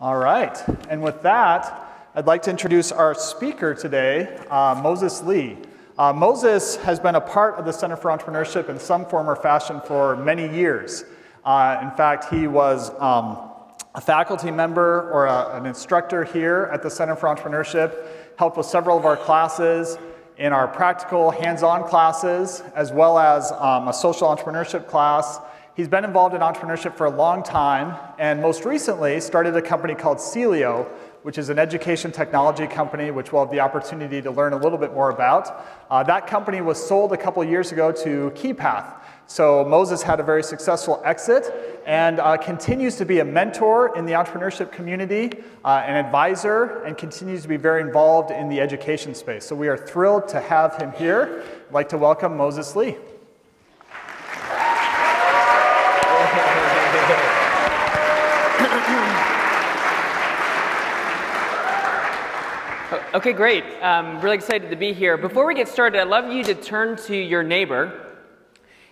All right, and with that, I'd like to introduce our speaker today, uh, Moses Lee. Uh, Moses has been a part of the Center for Entrepreneurship in some form or fashion for many years. Uh, in fact, he was um, a faculty member or a, an instructor here at the Center for Entrepreneurship, helped with several of our classes in our practical hands-on classes, as well as um, a social entrepreneurship class. He's been involved in entrepreneurship for a long time, and most recently started a company called Seelio, which is an education technology company, which we'll have the opportunity to learn a little bit more about. Uh, that company was sold a couple years ago to KeyPath. So Moses had a very successful exit and uh, continues to be a mentor in the entrepreneurship community, uh, an advisor, and continues to be very involved in the education space. So we are thrilled to have him here. I'd like to welcome Moses Lee. Okay, great. I'm really excited to be here. Before we get started, I'd love you to turn to your neighbor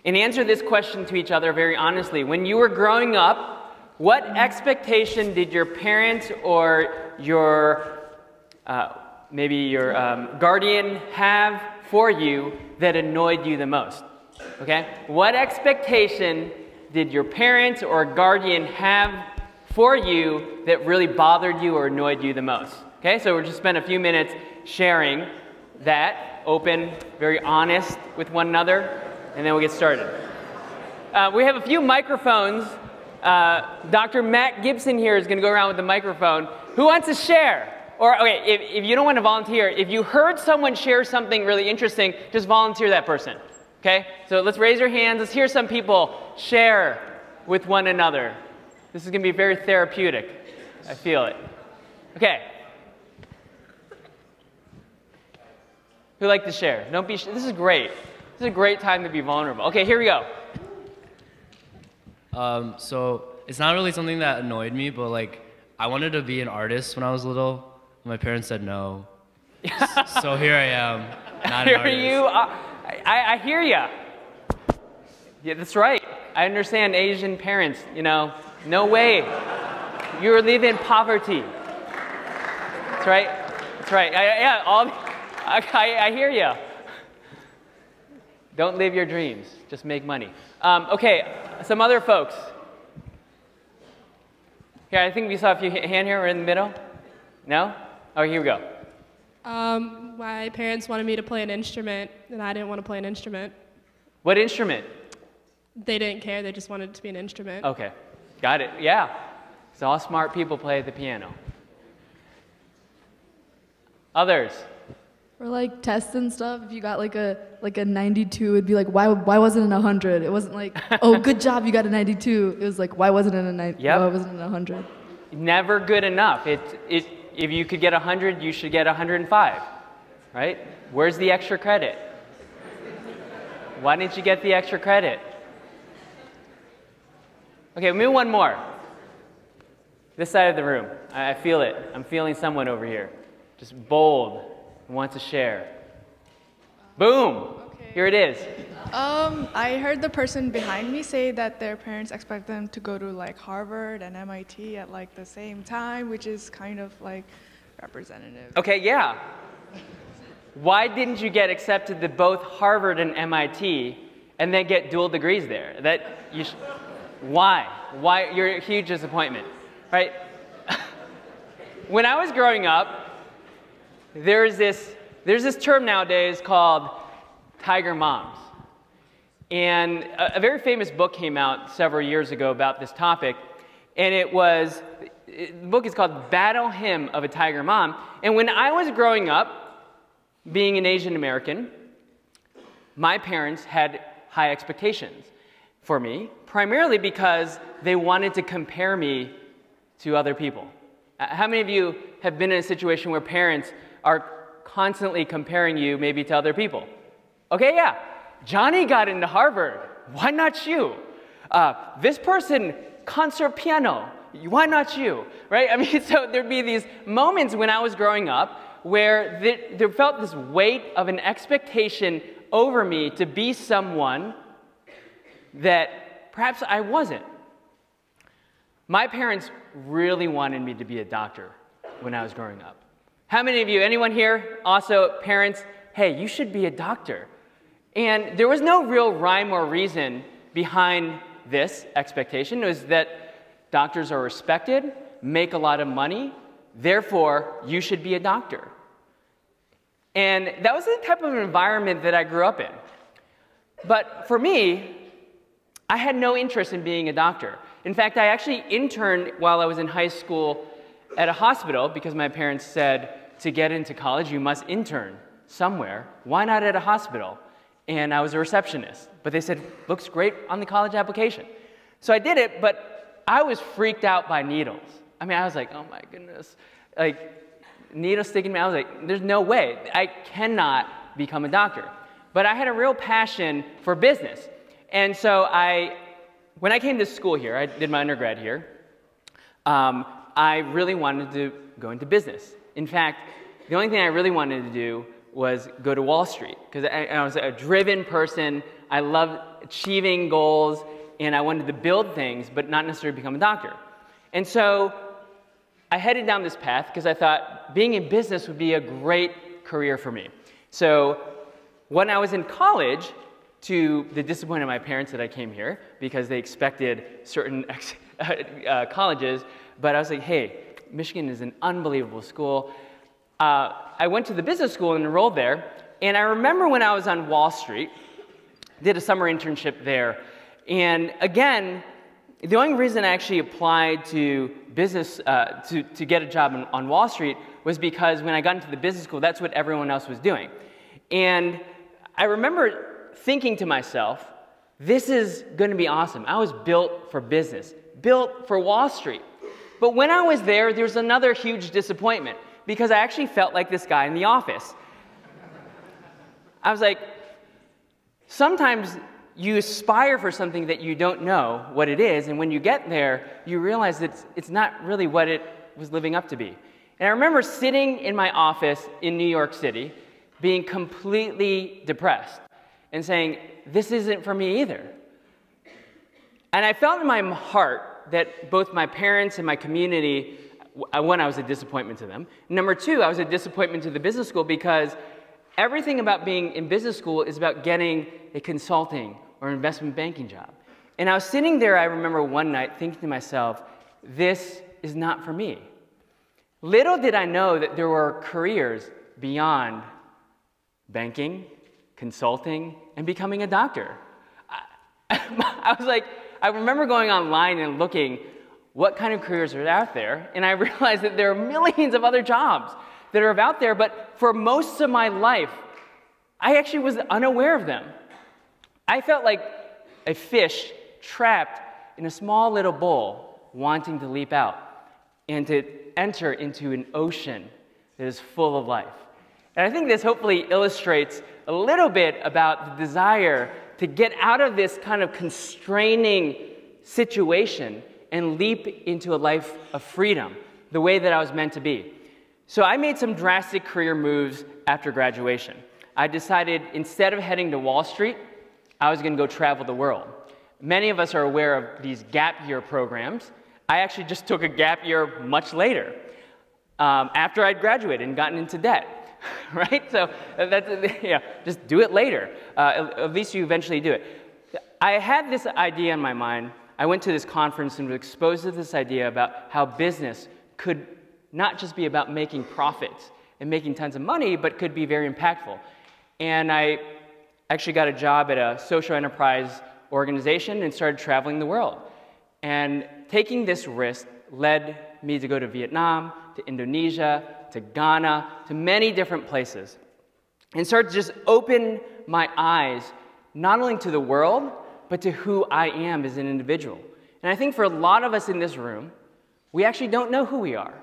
and answer this question to each other very honestly. When you were growing up, what expectation did your parents or your uh, maybe your um, guardian have for you that annoyed you the most? Okay? What expectation did your parents or guardian have for you that really bothered you or annoyed you the most? Okay, so we're just spend a few minutes sharing that, open, very honest with one another, and then we'll get started. Uh, we have a few microphones. Uh, Dr. Matt Gibson here is going to go around with the microphone. Who wants to share? Or, okay, if, if you don't want to volunteer, if you heard someone share something really interesting, just volunteer that person. Okay? So let's raise your hands. Let's hear some people share with one another. This is going to be very therapeutic. I feel it. Okay. Who'd like to share? Don't be. this is great. This is a great time to be vulnerable. Okay, here we go. Um, so it's not really something that annoyed me, but like I wanted to be an artist when I was little. My parents said no. so here I am. Not here you. Uh, I, I hear you. Yeah, that's right. I understand Asian parents. You know, no way. You live in poverty. That's right. That's right. I, yeah, all. I, I hear you. Don't live your dreams, just make money. Um, okay, some other folks. Here, I think we saw a few hand here. We're in the middle. No? Oh, here we go. Um, my parents wanted me to play an instrument, and I didn't want to play an instrument. What instrument? They didn't care. They just wanted it to be an instrument. Okay, got it. Yeah, so all smart people play the piano. Others. Or like tests and stuff. If you got like a like a 92, it'd be like, why why wasn't it a 100? It wasn't like, oh, good job, you got a 92. It was like, why wasn't it a 90? Yep. Why wasn't it 100? Never good enough. It it if you could get a 100, you should get a 105, right? Where's the extra credit? Why didn't you get the extra credit? Okay, maybe one more. This side of the room. I feel it. I'm feeling someone over here. Just bold, want to share? Boom! Okay. Here it is. Um, I heard the person behind me say that their parents expect them to go to like Harvard and MIT at like the same time, which is kind of like representative. Okay, yeah. Why didn't you get accepted to both Harvard and MIT and then get dual degrees there? That you sh- why? Why? You're a huge disappointment, right? when I was growing up, there's this, there's this term nowadays called tiger moms. And a, a, very famous book came out several years ago about this topic. And it was, it, the book is called Battle Hymn of a Tiger Mom. And when I was growing up, being an Asian American, my parents had high expectations for me, primarily because they wanted to compare me to other people. Uh, how many of you have been in a situation where parents are constantly comparing you maybe to other people. Okay, yeah, Johnny got into Harvard. Why not you? Uh, this person, concert piano. Why not you? Right? I mean, so there'd be these moments when I was growing up where there, there felt this weight of an expectation over me to be someone that perhaps I wasn't. My parents really wanted me to be a doctor when I was growing up. How many of you, anyone here, also parents, hey, you should be a doctor? And there was no real rhyme or reason behind this expectation. It was that doctors are respected, make a lot of money, therefore, you should be a doctor. And that was the type of environment that I grew up in. But for me, I had no interest in being a doctor. In fact, I actually interned while I was in high school at a hospital because my parents said to get into college, you must intern somewhere. Why not at a hospital? And I was a receptionist. But they said, looks great on the college application. So I did it, but I was freaked out by needles. I mean, I was like, oh my goodness. Like, needle sticking me. I was like, there's no way. I cannot become a doctor. But I had a real passion for business. And so I, when I came to school here, I did my undergrad here, um, I really wanted to go into business. In fact, the only thing I really wanted to do was go to Wall Street because I, I, was a driven person. I loved achieving goals and I wanted to build things, but not necessarily become a doctor. And so I headed down this path because I thought being in business would be a great career for me. So when I was in college, to the disappointment of my parents that I came here because they expected certain uh, colleges, but I was like, hey, Michigan is an unbelievable school. Uh, I went to the business school and enrolled there, and I remember when I was on Wall Street, did a summer internship there, and again, the only reason I actually applied to business, uh, to, to get a job on, on Wall Street was because when I got into the business school, that's what everyone else was doing. And I remember thinking to myself, this is going to be awesome. I was built for business, built for Wall Street. But when I was there, there was another huge disappointment because I actually felt like this guy in the office. I was like, sometimes you aspire for something that you don't know what it is, and when you get there, you realize that it's, it's not really what it was living up to be. And I remember sitting in my office in New York City, being completely depressed and saying, This isn't for me either. And I felt in my heart that both my parents and my community, uh, one, I was a disappointment to them. Number two, I was a disappointment to the business school because everything about being in business school is about getting a consulting or investment banking job. And I was sitting there, I remember one night thinking to myself, this is not for me. Little did I know that there were careers beyond banking, consulting, and becoming a doctor. I, I, was like, I remember going online and looking what kind of careers are out there, and I realized that there are millions of other jobs that are out there, but for most of my life, I actually was unaware of them. I felt like a fish trapped in a small little bowl, wanting to leap out and to enter into an ocean that is full of life. And I think this hopefully illustrates a little bit about the desire to get out of this kind of constraining situation and leap into a life of freedom, the way that I was meant to be. So I made some drastic career moves after graduation. I decided instead of heading to Wall Street, I was going to go travel the world. Many of us are aware of these gap year programs. I actually just took a gap year much later, um, after I'd graduated and gotten into debt. right? So that's, yeah, just do it later. Uh, at least you eventually do it. I had this idea in my mind. I went to this conference and was exposed to this idea about how business could not just be about making profits and making tons of money, but could be very impactful. And I actually got a job at a social enterprise organization and started traveling the world. And taking this risk led me to go to Vietnam, to Indonesia, to Ghana, to many different places. And started to just open my eyes not only to the world, but to who I am as an individual. And I think for a lot of us in this room, we actually don't know who we are.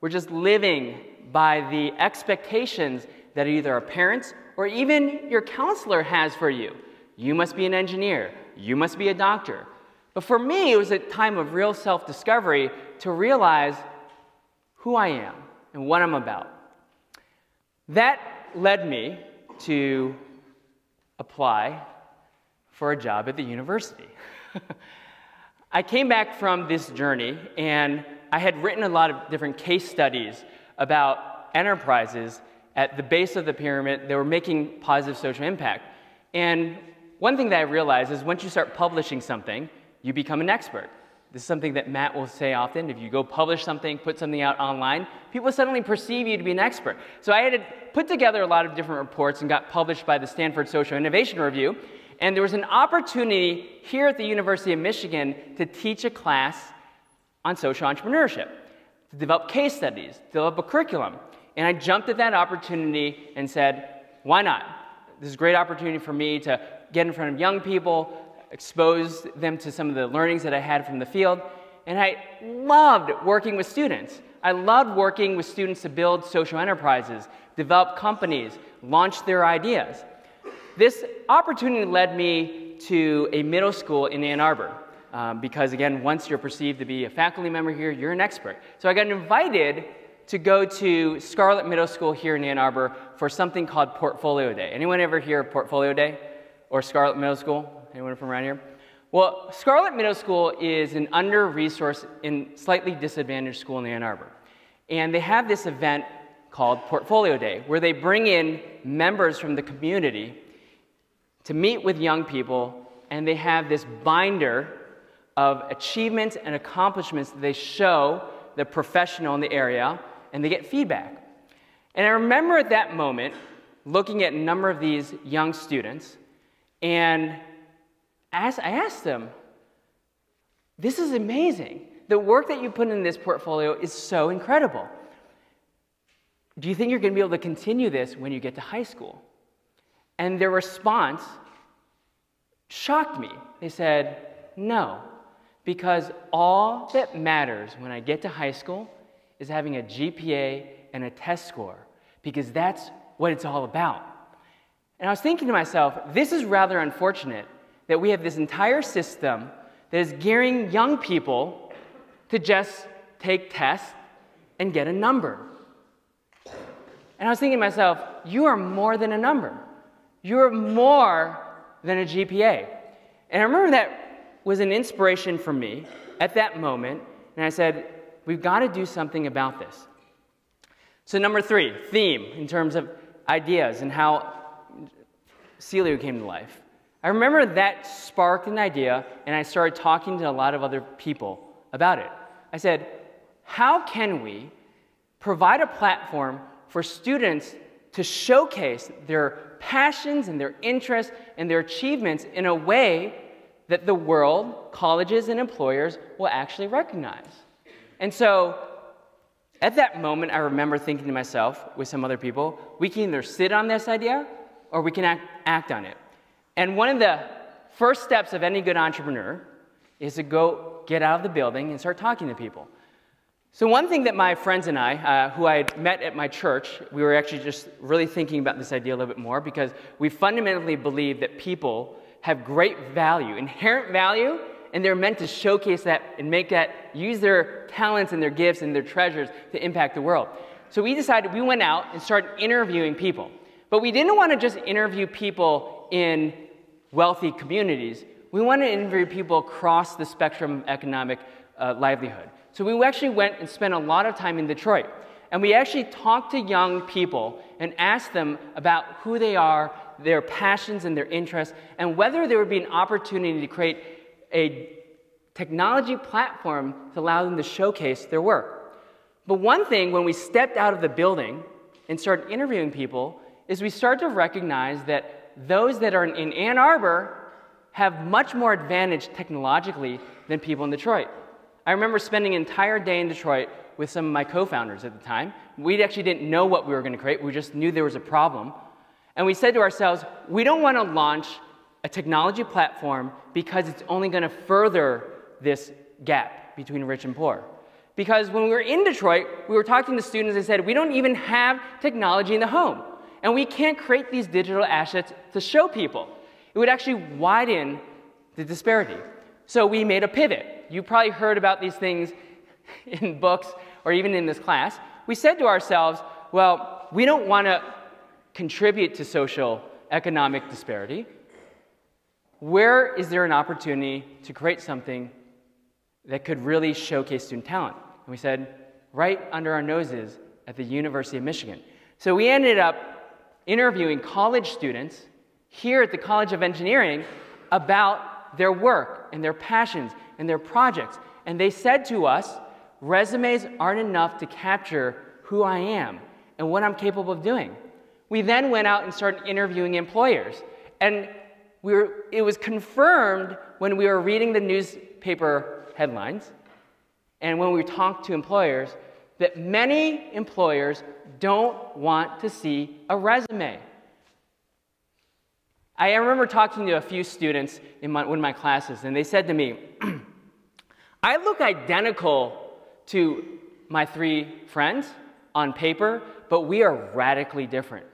We're just living by the expectations that either our parents or even your counselor has for you. You must be an engineer. You must be a doctor. But for me, it was a time of real self discovery to realize who I am and what I'm about. That led me to apply for a job at the university. I came back from this journey and I had written a lot of different case studies about enterprises at the base of the pyramid that were making positive social impact. And one thing that I realized is once you start publishing something, you become an expert. This is something that Matt will say often. If you go publish something, put something out online, people suddenly perceive you to be an expert. So I had to put together a lot of different reports and got published by the Stanford Social Innovation Review. And there was an opportunity here at the University of Michigan to teach a class on social entrepreneurship, to develop case studies, develop a curriculum. And I jumped at that opportunity and said, why not? This is a great opportunity for me to get in front of young people, expose them to some of the learnings that I had from the field. And I loved working with students. I loved working with students to build social enterprises, develop companies, launch their ideas. This opportunity led me to a middle school in Ann Arbor. Um, because again, once you're perceived to be a faculty member here, you're an expert. So I got invited to go to Scarlett Middle School here in Ann Arbor for something called Portfolio Day. Anyone ever hear of Portfolio Day or Scarlett Middle School? Anyone from around here? Well, Scarlett Middle School is an under-resourced and slightly disadvantaged school in Ann Arbor. And they have this event called Portfolio Day, where they bring in members from the community to meet with young people, and they have this binder of achievements and accomplishments that they show the professional in the area, and they get feedback. And I remember at that moment looking at a number of these young students and asked, I asked them, This is amazing. The work that you put in this portfolio is so incredible. Do you think you're going to be able to continue this when you get to high school? And their response shocked me. They said, No, because all that matters when I get to high school is having a GPA and a test score, because that's what it's all about. And I was thinking to myself, this is rather unfortunate that we have this entire system that is gearing young people to just take tests and get a number. And I was thinking to myself, you are more than a number. You're more than a GPA. And I remember that was an inspiration for me at that moment. And I said, we've got to do something about this. So, number three, theme in terms of ideas and how Seelio came to life. I remember that sparked an idea, and I started talking to a lot of other people about it. I said, How can we provide a platform for students to showcase their passions and their interests and their achievements in a way that the world, colleges, and employers will actually recognize? And so, at that moment, I remember thinking to myself with some other people, we can either sit on this idea or we can act, act on it. And one of the first steps of any good entrepreneur is to go get out of the building and start talking to people. So, one thing that my friends and I, uh, who I had met at my church, we were actually just really thinking about this idea a little bit more because we fundamentally believe that people have great value, inherent value, and they're meant to showcase that and make that, use their talents and their gifts and their treasures to impact the world. So, we decided we went out and started interviewing people. But we didn't want to just interview people in wealthy communities. We wanted to interview people across the spectrum of economic uh, livelihood. So we actually went and spent a lot of time in Detroit. And we actually talked to young people and asked them about who they are, their passions and their interests, and whether there would be an opportunity to create a technology platform to allow them to showcase their work. But one thing, when we stepped out of the building and started interviewing people, is we start to recognize that those that are in Ann Arbor have much more advantage technologically than people in Detroit. I remember spending an entire day in Detroit with some of my co-founders at the time. We actually didn't know what we were going to create. We just knew there was a problem. And we said to ourselves, we don't want to launch a technology platform because it's only going to further this gap between rich and poor. Because when we were in Detroit, we were talking to students and said, we don't even have technology in the home. And we can't create these digital assets to show people. It would actually widen the disparity. So we made a pivot. You probably heard about these things in books or even in this class. We said to ourselves, well, we don't want to contribute to social economic disparity. Where is there an opportunity to create something that could really showcase student talent. And we said, right under our noses at the University of Michigan. So we ended up interviewing college students here at the College of Engineering about their work and their passions and their projects. And they said to us, resumes aren't enough to capture who I am and what I'm capable of doing. We then went out and started interviewing employers. And we were, it was confirmed when we were reading the newspaper headlines and when we talked to employers that many employers don't want to see a resume. I remember talking to a few students in my, one of my classes, and they said to me, I look identical to my three friends on paper, but we are radically different.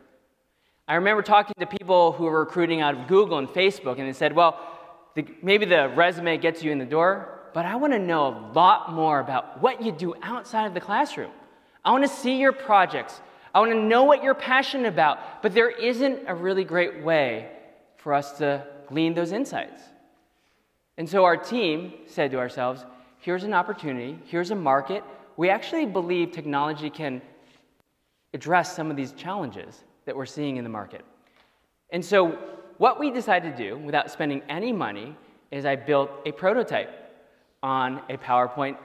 I remember talking to people who were recruiting out of Google and Facebook, and they said, Well, the, maybe the resume gets you in the door, but I want to know a lot more about what you do outside of the classroom. I want to see your projects. I want to know what you're passionate about, but there isn't a really great way for us to glean those insights. And so our team said to ourselves, here's an opportunity, here's a market. We actually believe technology can address some of these challenges that we're seeing in the market. And so, what we decided to do without spending any money is I built a prototype on a PowerPoint,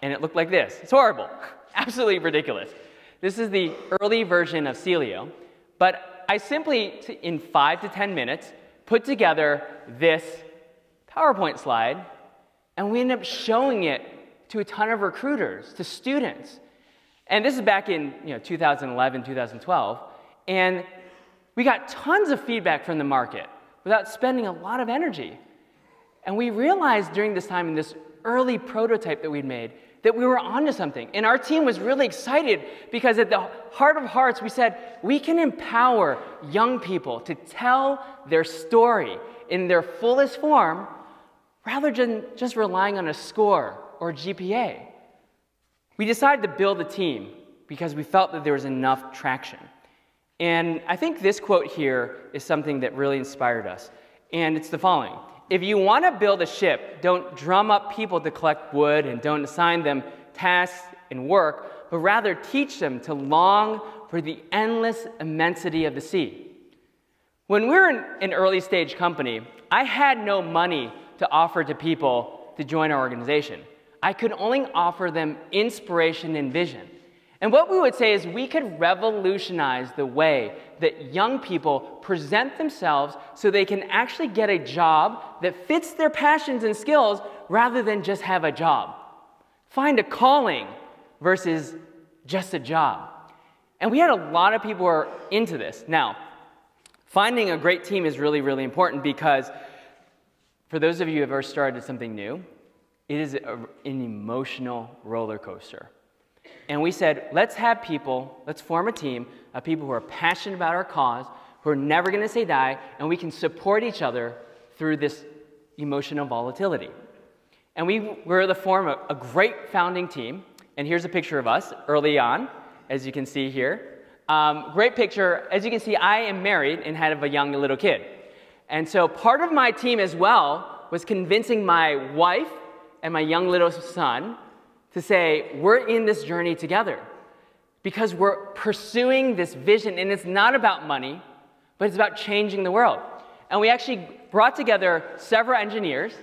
and it looked like this. It's horrible, absolutely ridiculous. This is the early version of Seelio, but I simply, in five to 10 minutes, put together this PowerPoint slide, and we ended up showing it to a ton of recruiters, to students. And this is back in you know, 2011, 2012. And we got tons of feedback from the market without spending a lot of energy. And we realized during this time in this early prototype that we'd made that we were onto something. And our team was really excited because at the heart of hearts, we said, we can empower young people to tell their story in their fullest form rather than just relying on a score or GPA. We decided to build a team because we felt that there was enough traction. And I think this quote here is something that really inspired us. And it's the following If you want to build a ship, don't drum up people to collect wood and don't assign them tasks and work, but rather teach them to long for the endless immensity of the sea. When we were in an early stage company, I had no money to offer to people to join our organization. I could only offer them inspiration and vision. And what we would say is we could revolutionize the way that young people present themselves so they can actually get a job that fits their passions and skills rather than just have a job. Find a calling versus just a job. And we had a lot of people who are into this. Now, finding a great team is really, really important because for those of you who have ever started something new, it is an emotional roller coaster. And we said, let's have people, let's form a team of people who are passionate about our cause, who are never going to say die, and we can support each other through this emotional volatility. And we were the form of a great founding team. And here's a picture of us early on, as you can see here. Um, great picture. As you can see, I am married and have a young little kid. And so part of my team as well was convincing my wife and my young little son to say, we're in this journey together because we're pursuing this vision, and it's not about money, but it's about changing the world. And we actually brought together several engineers,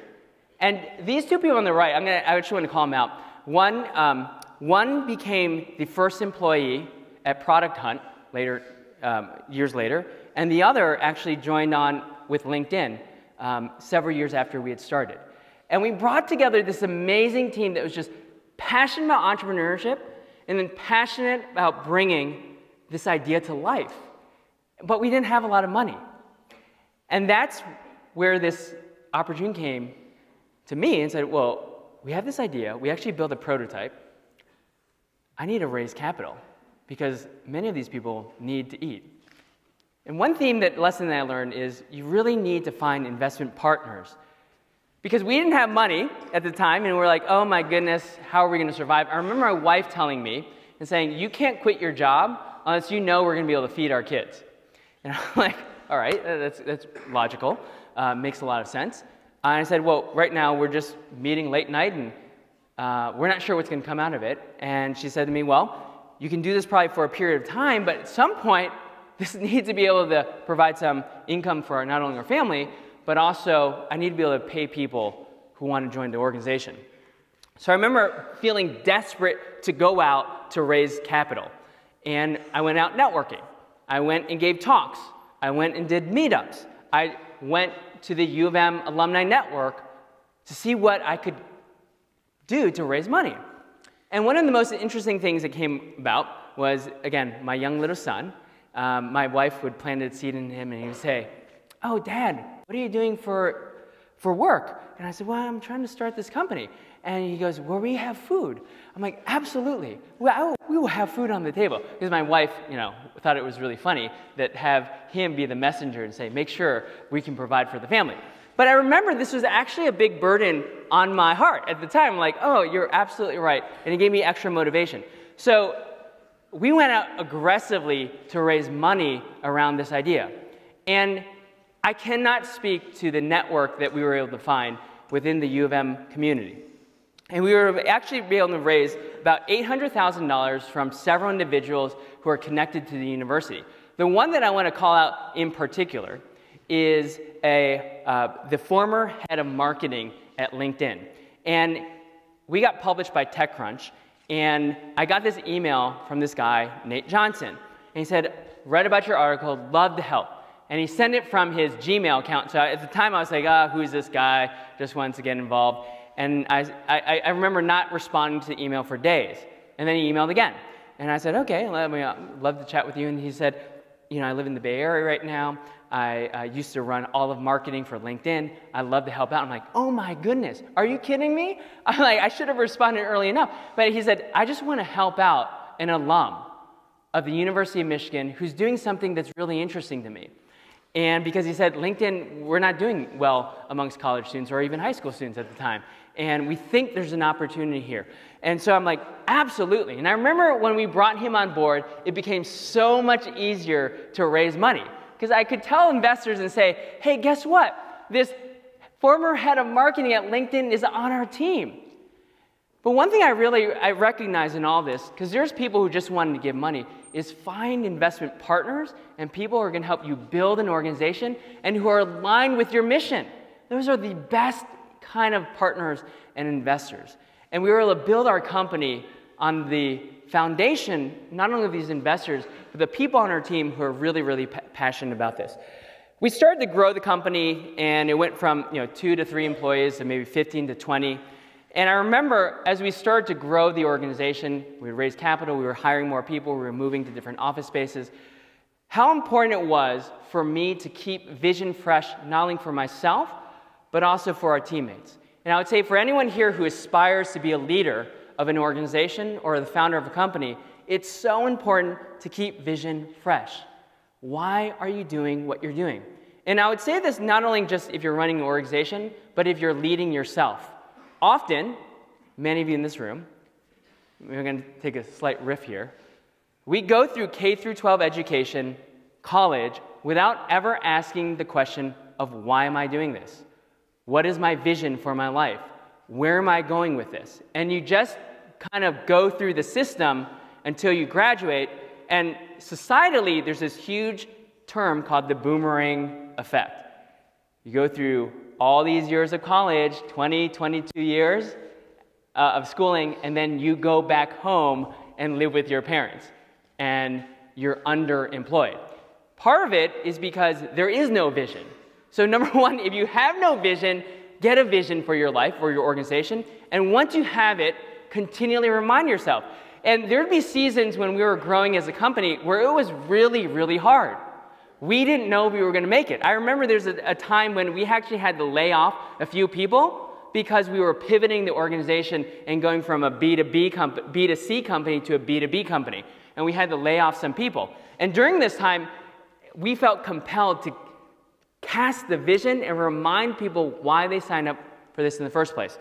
and these two people on the right, I'm gonna, I actually want to call them out. One, um, one became the first employee at Product Hunt later, um, years later, and the other actually joined on with LinkedIn um, several years after we had started. And we brought together this amazing team that was just passionate about entrepreneurship and then passionate about bringing this idea to life. But we didn't have a lot of money. And that's where this opportunity came to me and said, well, we have this idea. We actually built a prototype. I need to raise capital because many of these people need to eat. And one theme that lesson that I learned is you really need to find investment partners because we didn't have money at the time, and we are like, oh my goodness, how are we going to survive? I remember my wife telling me and saying, you can't quit your job unless you know we're going to be able to feed our kids. And I'm like, all right, that's, that's logical, uh, makes a lot of sense. And I said, well, right now we're just meeting late night and uh, we're not sure what's going to come out of it. And she said to me, well, you can do this probably for a period of time, but at some point, this needs to be able to provide some income for not only our family, but also I need to be able to pay people who want to join the organization. So I remember feeling desperate to go out to raise capital. And I went out networking. I went and gave talks. I went and did meetups. I went to the U of M alumni network to see what I could do to raise money. And one of the most interesting things that came about was, again, my young little son. Um, my wife would plant a seed in him, and he would say, Oh, Dad, what are you doing for, for work? And I said, Well, I'm trying to start this company. And he goes, Will we have food? I'm like, Absolutely. Well, we will have food on the table. Because my wife, you know, thought it was really funny that have him be the messenger and say, Make sure we can provide for the family. But I remember this was actually a big burden on my heart at the time. Like, oh, you're absolutely right. And it gave me extra motivation. So we went out aggressively to raise money around this idea. And I cannot speak to the network that we were able to find within the U of M community. And we were actually able to raise about $800,000 from several individuals who are connected to the university. The one that I want to call out in particular is a, uh, the former head of marketing at LinkedIn. And we got published by TechCrunch, and I got this email from this guy, Nate Johnson. And he said, Read about your article, love to help. And he sent it from his Gmail account. So at the time, I was like, ah, who's this guy? Just wants to get involved. And I, I, I remember not responding to the email for days. And then he emailed again. And I said, okay, let me, uh, love to chat with you. And he said, you know, I live in the Bay Area right now. I uh, used to run all of marketing for LinkedIn. I love to help out. I'm like, oh my goodness, are you kidding me? I'm like, I should have responded early enough. But he said, I just want to help out an alum of the University of Michigan who's doing something that's really interesting to me. And because he said, LinkedIn, we're not doing well amongst college students or even high school students at the time. And we think there's an opportunity here. And so I'm like, absolutely. And I remember when we brought him on board, it became so much easier to raise money because I could tell investors and say, hey, guess what? This former head of marketing at LinkedIn is on our team. But one thing I really I recognize in all this, because there's people who just wanted to give money, is find investment partners and people who are going to help you build an organization and who are aligned with your mission. Those are the best kind of partners and investors. And we were able to build our company on the foundation, not only of these investors, but the people on our team who are really, really passionate about this. We started to grow the company, and it went from you know, two to three employees to maybe 15 to 20. And I remember as we started to grow the organization, we raised capital, we were hiring more people, we were moving to different office spaces, how important it was for me to keep vision fresh, not only for myself, but also for our teammates. And I would say for anyone here who aspires to be a leader, of an organization or the founder of a company, it's so important to keep vision fresh. Why are you doing what you're doing? And I would say this not only just if you're running an organization, but if you're leading yourself. Often, many of you in this room, we're going to take a slight riff here. We go through K through 12 education, college, without ever asking the question of why am I doing this? What is my vision for my life? where am I going with this? And you just kind of go through the system until you graduate. And societally, there's this huge term called the boomerang effect. You go through all these years of college 20, 22 years uh, of schooling, and then you go back home and live with your parents, and you're underemployed. Part of it is because there is no vision. So, number one, if you have no vision, Get a vision for your life or your organization. And once you have it, continually remind yourself. And there'd be seasons when we were growing as a company where it was really, really hard. We didn't know we were going to make it. I remember there's a, a, time when we actually had to lay off a few people because we were pivoting the organization and going from a B2B comp- B2C company to a B2B company. And we had to lay off some people. And during this time, we felt compelled to cast the vision and remind people why they signed up for this in the first place.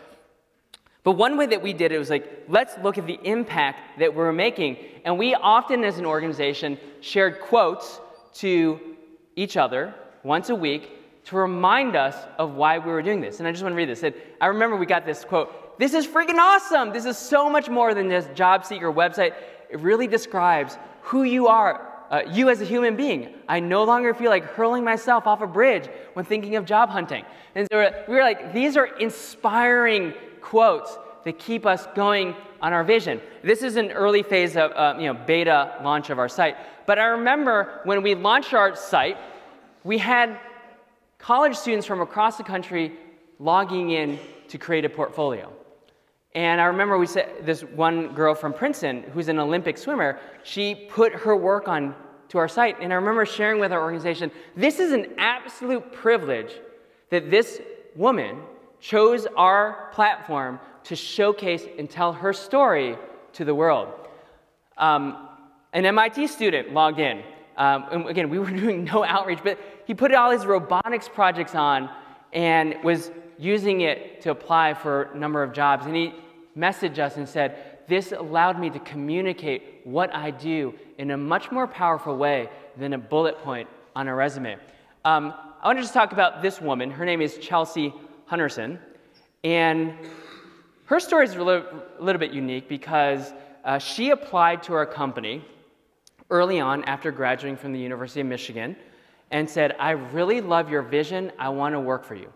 But one way that we did it was like, let's look at the impact that we're making. And we often, as an organization, shared quotes to each other once a week to remind us of why we were doing this. And I just want to read this. I remember we got this quote This is freaking awesome. This is so much more than just job seeker website. It really describes who you are, uh, you as a human being. I no longer feel like hurling myself off a bridge when thinking of job hunting. And so we were like, these are inspiring quotes that keep us going on our vision. This is an early phase of, uh, you know, beta launch of our site. But I remember when we launched our site, we had college students from across the country logging in to create a portfolio. And I remember we said this one girl from Princeton, who's an Olympic swimmer, she put her work on to our site. And I remember sharing with our organization, this is an absolute privilege that this woman chose our platform to showcase and tell her story to the world. Um, an MIT student logged in. Um, and again, we were doing no outreach, but he put all his robotics projects on and was using it to apply for a number of jobs. And he messaged us and said, This allowed me to communicate what I do in a much more powerful way than a bullet point on a resume. Um, I want to just talk about this woman. Her name is Chelsea Hunterson. And her story is a little, little bit unique because uh, she applied to our company early on after graduating from the University of Michigan and said, I really love your vision. I want to work for you.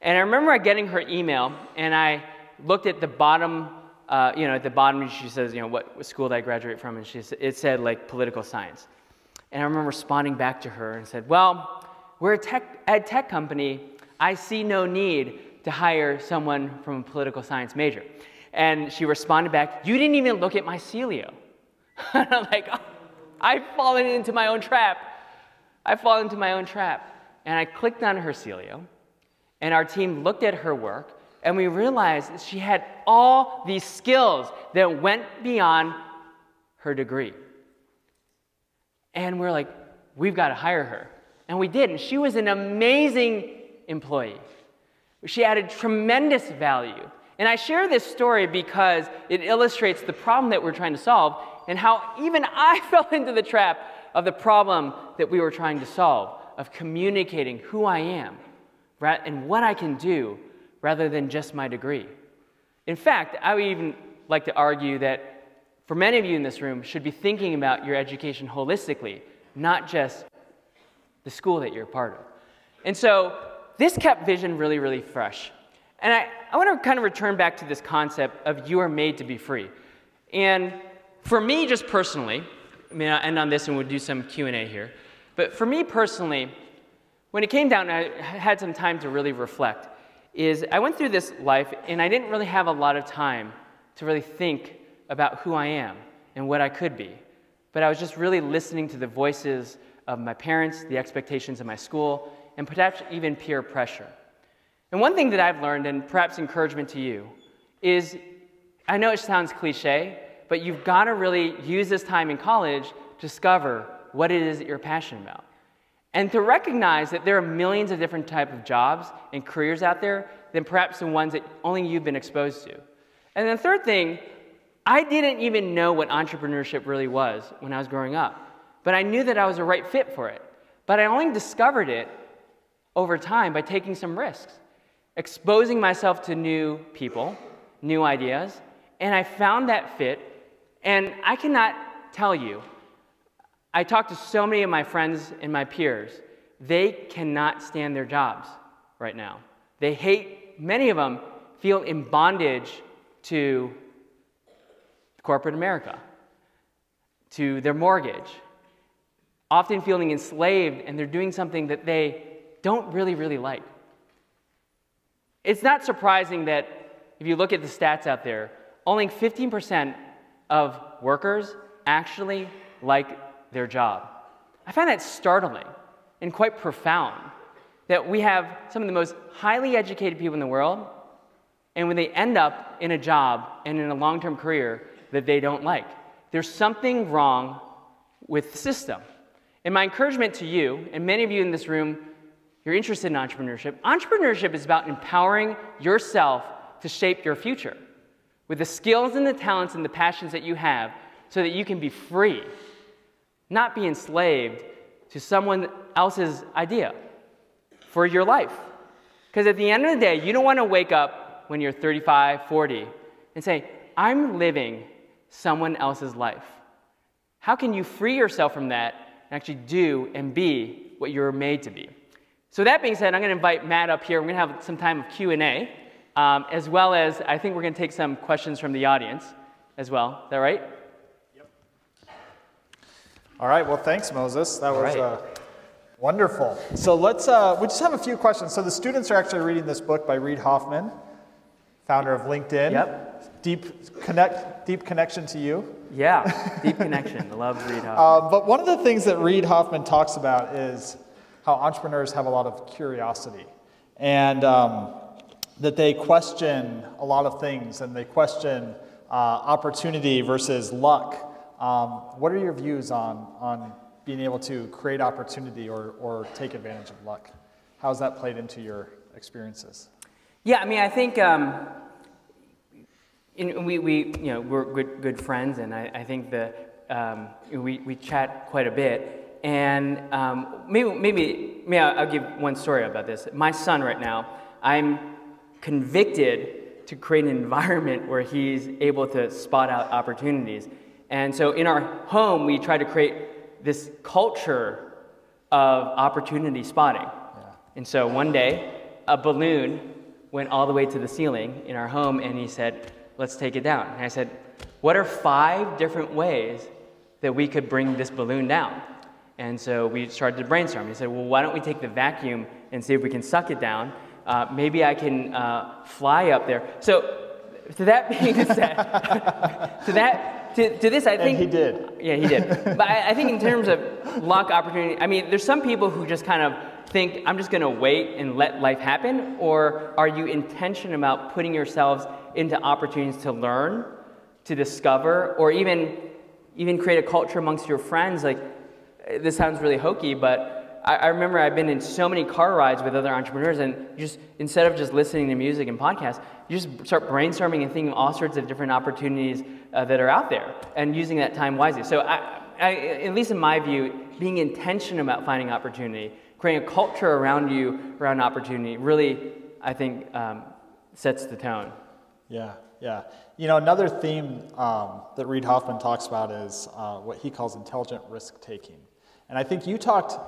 And I remember getting her email, and I looked at the bottom, uh, you know, at the bottom, she says, you know, what school did I graduate from? And she, it said, like, political science. And I remember responding back to her and said, well, we're a tech, ed tech company. I see no need to hire someone from a political science major. And she responded back, you didn't even look at my Seelio. and I'm like, oh, I've fallen into my own trap. I've fallen into my own trap. And I clicked on her Seelio, and our team looked at her work, and we realized that she had all these skills that went beyond her degree. And we're like, we've got to hire her. And we did, and she was an amazing employee. She added tremendous value. And I share this story because it illustrates the problem that we're trying to solve and how even I fell into the trap of the problem that we were trying to solve of communicating who I am and what I can do rather than just my degree. In fact, I would even like to argue that for many of you in this room should be thinking about your education holistically, not just the school that you're a part of. And so this kept vision really, really fresh. And I, I want to kind of return back to this concept of you are made to be free. And for me, just personally, I mean, I'll end on this and we'll do some Q&A here. But for me personally, when it came down, I had some time to really reflect is I went through this life and I didn't really have a lot of time to really think about who I am and what I could be. But I was just really listening to the voices of my parents, the expectations of my school, and perhaps even peer pressure. And one thing that I've learned, and perhaps encouragement to you, is I know it sounds cliche, but you've got to really use this time in college to discover what it is that you're passionate about. And to recognize that there are millions of different type of jobs and careers out there than perhaps the ones that only you've been exposed to. And the third thing, I didn't even know what entrepreneurship really was when I was growing up. But I knew that I was a right fit for it. But I only discovered it over time by taking some risks, exposing myself to new people, new ideas, and I found that fit. And I cannot tell you I talk to so many of my friends and my peers. They cannot stand their jobs right now. They hate, many of them feel in bondage to corporate America, to their mortgage, often feeling enslaved, and they're doing something that they don't really, really like. It's not surprising that if you look at the stats out there, only 15% of workers actually like their job. I find that startling and quite profound that we have some of the most highly educated people in the world, and when they end up in a job and in a long term career that they don't like, there's something wrong with the system. And my encouragement to you, and many of you in this room, you're interested in entrepreneurship. Entrepreneurship is about empowering yourself to shape your future with the skills and the talents and the passions that you have so that you can be free not be enslaved to someone else's idea. for your life. Because at the end of the day, you don't want to wake up when you're 35, 40 and say, I'm living someone else's life. How can you free yourself from that and actually do and be what you're made to be? So that being said, I'm going to invite Matt up here. We're going to have some time of Q&A, um, as well as I think we're going to take some questions from the audience as well. Is that right? Yep. All right, well, thanks, Moses. That was right. uh, wonderful. So let's, uh, we just have a few questions. So the students are actually reading this book by Reid Hoffman, founder of LinkedIn. Yep. Deep, connect, deep connection to you. Yeah, deep connection. Love Reid Hoffman. Uh, but one of the things that Reid Hoffman talks about is how entrepreneurs have a lot of curiosity and um, that they question a lot of things and they question uh, opportunity versus luck. Um, what are your views on, on being able to create opportunity or, or take advantage of luck? How's that played into your experiences? Yeah, I mean, I think um, we, we, you know, we're good, good friends, and I, I think that um, we, we chat quite a bit. And um, maybe, maybe, maybe I'll, I'll give one story about this. My son, right now, I'm convicted to create an environment where he's able to spot out opportunities. And so in our home, we try to create this culture of opportunity spotting. Yeah. And so one day, a balloon went all the way to the ceiling in our home, and he said, Let's take it down. And I said, What are five different ways that we could bring this balloon down? And so we started to brainstorm. He said, Well, why don't we take the vacuum and see if we can suck it down? Uh, maybe I can uh, fly up there. So, to that being said, to that to, to this, I think. And he did. Yeah, he did. but I, I, think in terms of luck, opportunity, I mean, there's some people who just kind of think, I'm just going to wait and let life happen, or are you intentional about putting yourselves into opportunities to learn, to discover, or even even create a culture amongst your friends? Like, this sounds really hokey, but I, I, remember I've been in so many car rides with other entrepreneurs, and just instead of just listening to music and podcasts, you just start brainstorming and thinking of all sorts of different opportunities uh, that are out there, and using that time wisely. So, I, I, at least in my view, being intentional about finding opportunity, creating a culture around you around opportunity, really, I think, um, sets the tone. Yeah, yeah. You know, another theme um, that Reid Hoffman talks about is uh, what he calls intelligent risk taking. And I think you talked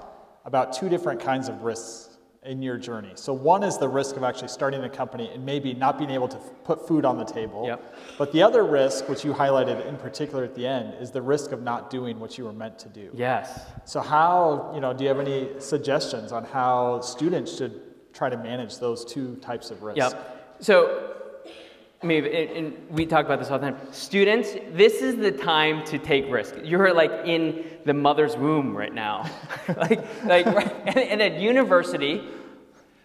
about two different kinds of risks in your journey. So one is the risk of actually starting a company and maybe not being able to f- put food on the table. Yep. But the other risk, which you highlighted in particular at the end, is the risk of not doing what you were meant to do. Yes. So how, you know, do you have any suggestions on how students should try to manage those two types of risks? Yep. So I mean, and we talk about this all the time. Students, this is the time to take risk. You're like in the mother's womb right now, like, like, and, and at university,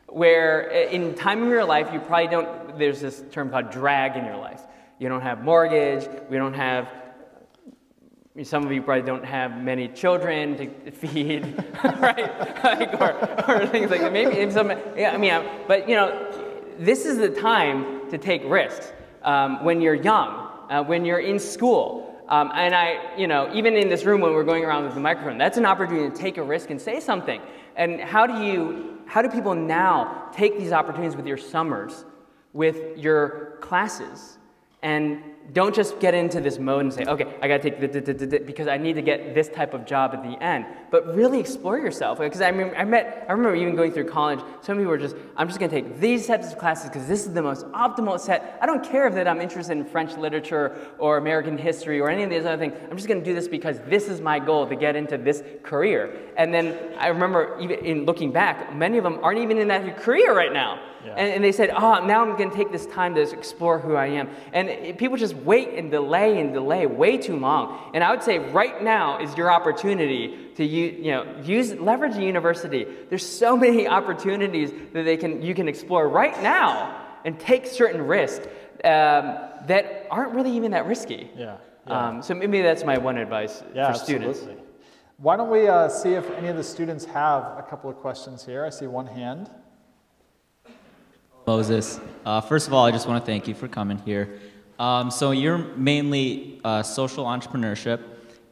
where in time of your life you probably don't. There's this term called drag in your life. You don't have mortgage. We don't have. Some of you probably don't have many children to feed, right? like, or, or things like that. Maybe some. Yeah, I mean, but you know, this is the time to take risks um, when you're young, uh, when you're in school. Um, and I, you know, even in this room when we're going around with the microphone, that's an opportunity to take a risk and say something. And how do you, how do people now take these opportunities with your summers, with your classes, and don't just get into this mode and say, okay, I gotta take the, because I need to get this type of job at the end. But really explore yourself. Because I, mean, I met, I remember even going through college, some people were just, I'm just gonna take these types of classes because this is the most optimal set. I don't care if that I'm interested in French literature or American history or any of these other things. I'm just gonna do this because this is my goal to get into this career. And then I remember even in looking back, many of them aren't even in that career right now. Yeah. And, and, they said, oh, now I'm going to take this time to explore who I am. And it, people just wait and delay and delay way too long. And I would say right now is your opportunity to use, you know, use leverage the university. There's so many opportunities that they can, you can explore right now and take certain risks um, that aren't really even that risky. Yeah. yeah. Um, so maybe that's my one advice yeah, for students. Absolutely. Why don't we uh, see if any of the students have a couple of questions here? I see one hand. Moses. Uh, first of all, I just want to thank you for coming here. Um, so you're mainly uh, social entrepreneurship,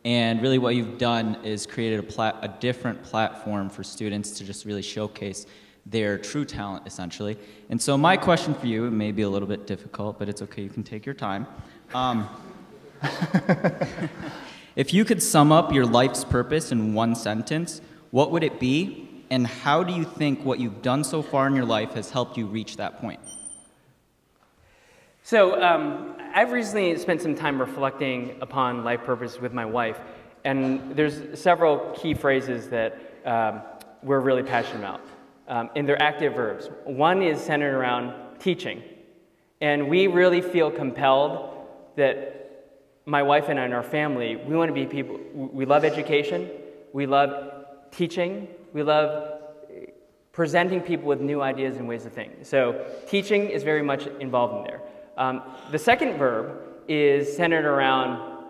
and really what you've done is created a, plat- a different platform for students to just really showcase their true talent, essentially. And so, my question for you, it may be a little bit difficult, but it's okay, you can take your time. Um, if you could sum up your life's purpose in one sentence, what would it be? And how do you think what you've done so far in your life has helped you reach that point? So, um, I've recently spent some time reflecting upon life purpose with my wife, and there's several key phrases that um, we're really passionate about. Um, and they're active verbs. One is centered around teaching. And we really feel compelled that my wife and I and our family, we want to be people, we love education, we love teaching, we love presenting people with new ideas and ways of thinking. So teaching is very much involved in there. Um, the second verb is centered around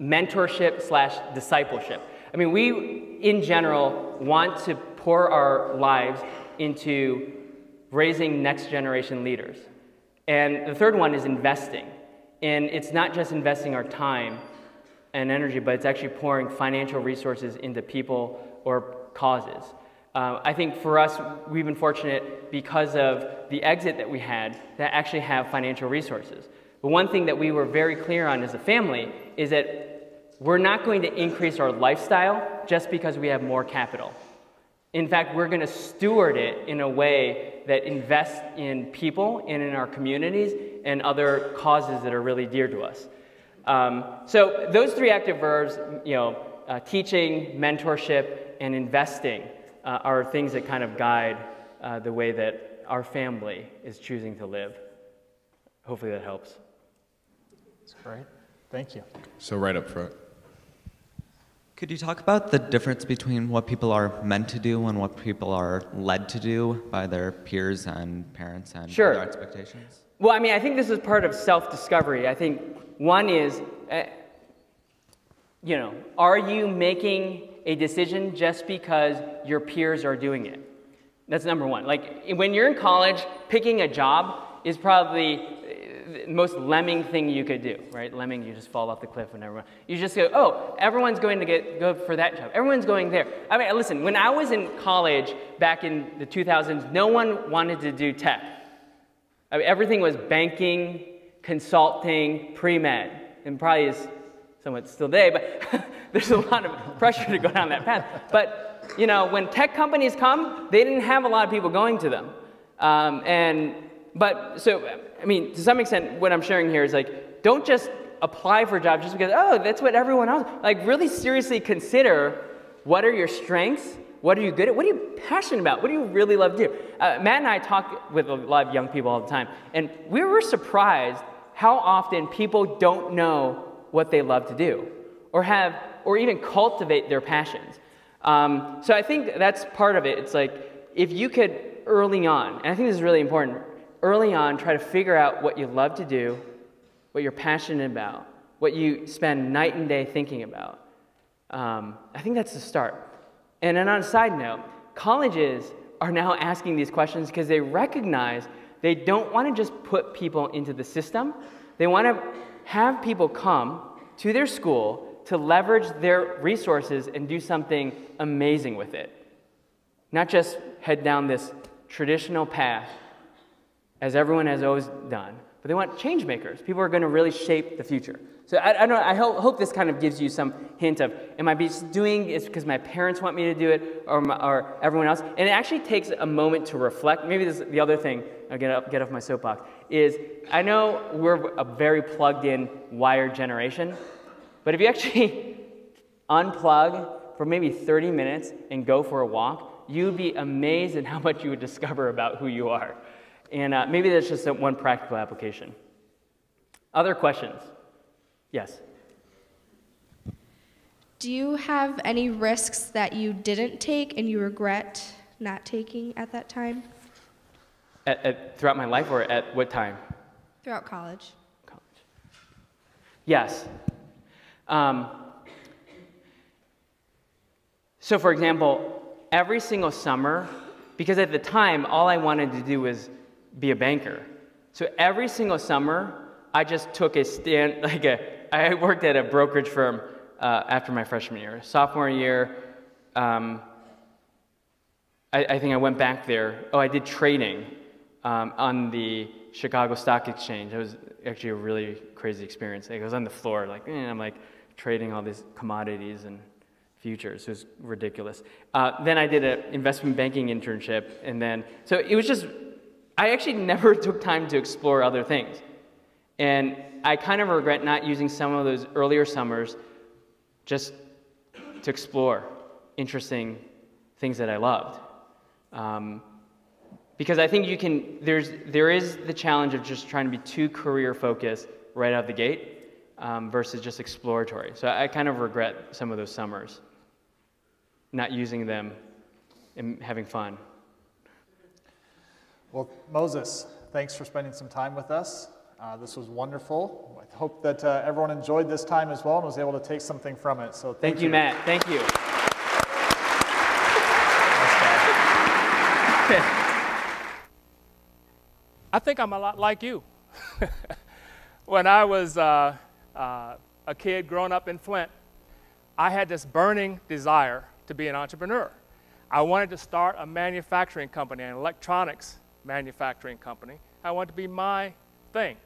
mentorship slash discipleship. I mean, we in general want to pour our lives into raising next generation leaders. And the third one is investing. And it's not just investing our time and energy, but it's actually pouring financial resources into people or causes. Uh, I think for us, we've been fortunate because of the exit that we had that actually have financial resources. But one thing that we were very clear on as a family is that we're not going to increase our lifestyle just because we have more capital. In fact, we're going to steward it in a way that invests in people and in our communities and other causes that are really dear to us. Um, so those three active verbs, you know, uh, teaching, mentorship, and investing uh, are things that kind of guide uh, the way that our family is choosing to live. Hopefully that helps. That's great. Thank you. So right up front. Could you talk about the difference between what people are meant to do and what people are led to do by their peers and parents and sure. their expectations? Well, I mean, I think this is part of self discovery. I think one is, uh, you know, are you making a decision just because your peers are doing it? That's number one. Like, when you're in college, picking a job is probably uh, the most lemming thing you could do, right? Lemming, you just fall off the cliff and everyone. You just go, oh, everyone's going to get go for that job. Everyone's going there. I mean, listen, when I was in college back in the 2000s, no one wanted to do tech. I mean, everything was banking, consulting, pre med, and probably is somewhat still today, but there's a lot of pressure to go down that path. But you know, when tech companies come, they didn't have a lot of people going to them, um, and but so I mean, to some extent, what I'm sharing here is like, don't just apply for jobs just because, oh, that's what everyone else. Like, really seriously consider what are your strengths, what are you good at, what are you passionate about, what do you really love to do. Uh, Matt and I talk with a lot of young people all the time, and we were surprised how often people don't know what they love to do, or have, or even cultivate their passions. Um, so I think that's part of it. It's like if you could early on, and I think this is really important early on, try to figure out what you love to do, what you're passionate about, what you spend night and day thinking about. Um, I think that's the start. And then on a side note, colleges are now asking these questions because they recognize they don't want to just put people into the system. They want to have people come to their school to leverage their resources and do something amazing with it. Not just head down this traditional path as everyone has always done, but they want change makers. People are going to really shape the future. So I, I, don't, I hope, hope, this kind of gives you some hint of, am I just doing it because my parents want me to do it or, my, or everyone else? And it actually takes a moment to reflect. Maybe this is the other thing, I'll get, up, get off my soapbox, is I know we're a very plugged in, wired generation, but if you actually unplug for maybe 30 minutes and go for a walk, you'd be amazed at how much you would discover about who you are. And uh, maybe that's just one practical application. Other questions? Yes. Do you have any risks that you didn't take and you regret not taking at that time? At, at, throughout my life or at what time? Throughout college. College. Yes. Um, so, for example, every single summer, because at the time all I wanted to do was be a banker. So every single summer, I just took a stand, like a, I worked at a brokerage firm uh, after my freshman year. Sophomore year, um, I, I think I went back there. Oh, I did trading um, on the Chicago Stock Exchange. It was actually a really crazy experience. Like, I was on the floor, like, eh, I'm like trading all these commodities and futures. It was ridiculous. Uh, then I did an investment banking internship, and then so it was just. I actually never took time to explore other things, and I kind of regret not using some of those earlier summers just to explore interesting things that I loved. Um, because I think you can, there's, there is the challenge of just trying to be too career focused right out the gate um, versus just exploratory. So I kind of regret some of those summers, not using them and having fun. Well, Moses, thanks for spending some time with us. Uh, this was wonderful. I hope that uh, everyone enjoyed this time as well and was able to take something from it. So thank, thank you, Matt. Thank you. I think I'm a lot like you. when I was uh, uh, a kid growing up in Flint, I had this burning desire to be an entrepreneur. I wanted to start a manufacturing company, an electronics manufacturing company. I wanted to be my thing.